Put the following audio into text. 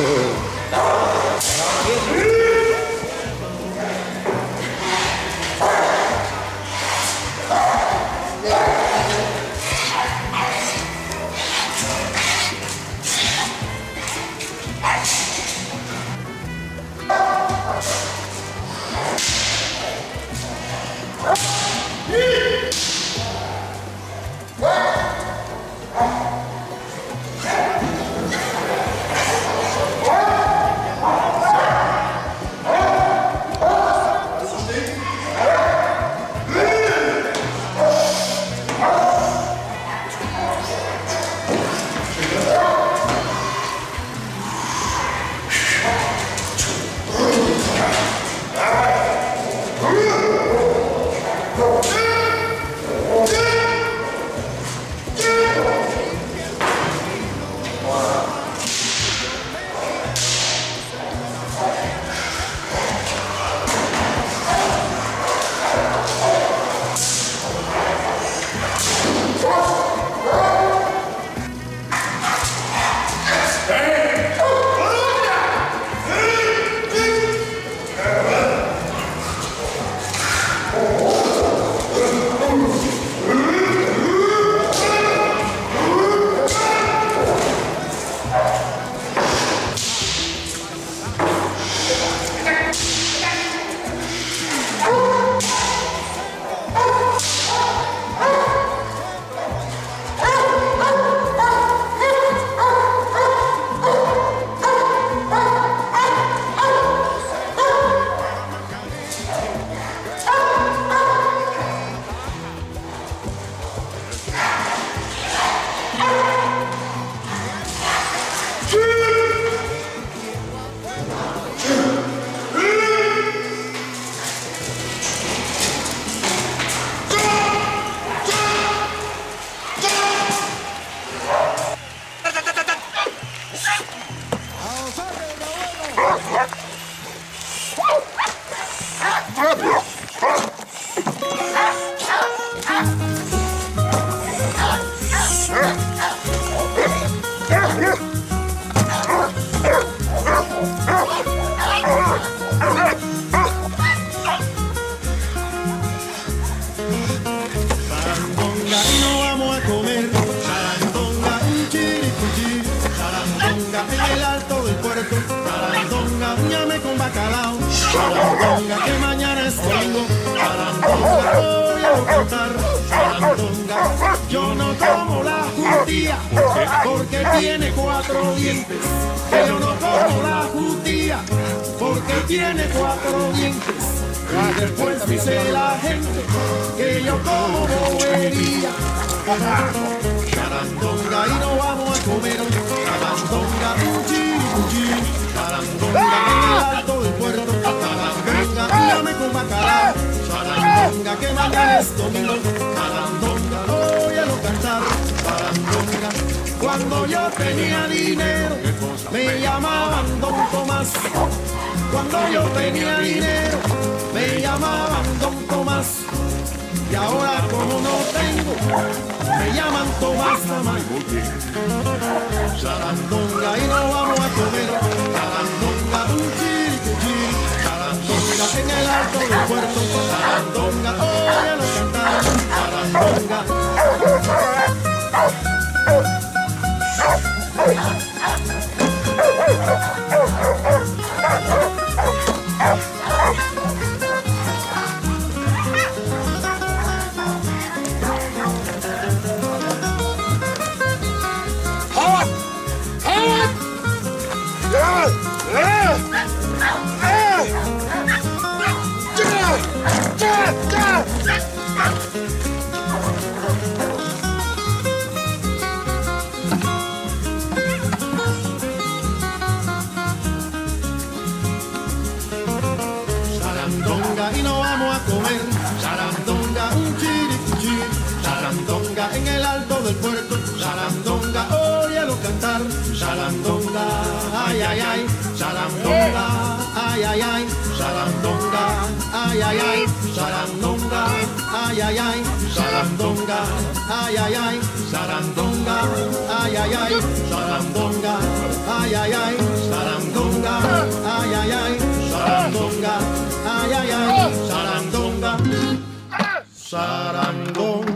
Sarandonga します。Sarandonga, el alto del puerto. Con bacalao. Tiene cuatro dientes. Yo no como la judía porque tiene cuatro dientes. Y después dice la gente que yo como bobería. Charandonga y no vamos a comer. Charandonga, un chiricuchi. Charandonga en el alto del puerto. Charandonga, dígame con bacalao. Charandonga que mañana es domingo. Charandonga, óyelo cantar. Cuando yo tenía dinero, me llamaban Don Tomás. Cuando yo tenía dinero, me llamaban Don Tomás. Y ahora como no tengo, me llaman Tomás Tamay. Sarandonga y no vamos a comer. Sarandonga, un chiricuchi. Sarandonga en el alto del puerto. Sarandonga, óyalo cantar. Sarandonga. Sarandonga, ay, ay, ay. Sarandonga, ay, ay, ay. Sarandonga, ay, ay, ay. Sarandonga, ay, ay, ay. Sarandonga, ay, ay, ay. ay, ay, ay, sarandonga, ay, ay, ay, sarandonga, sarandonga.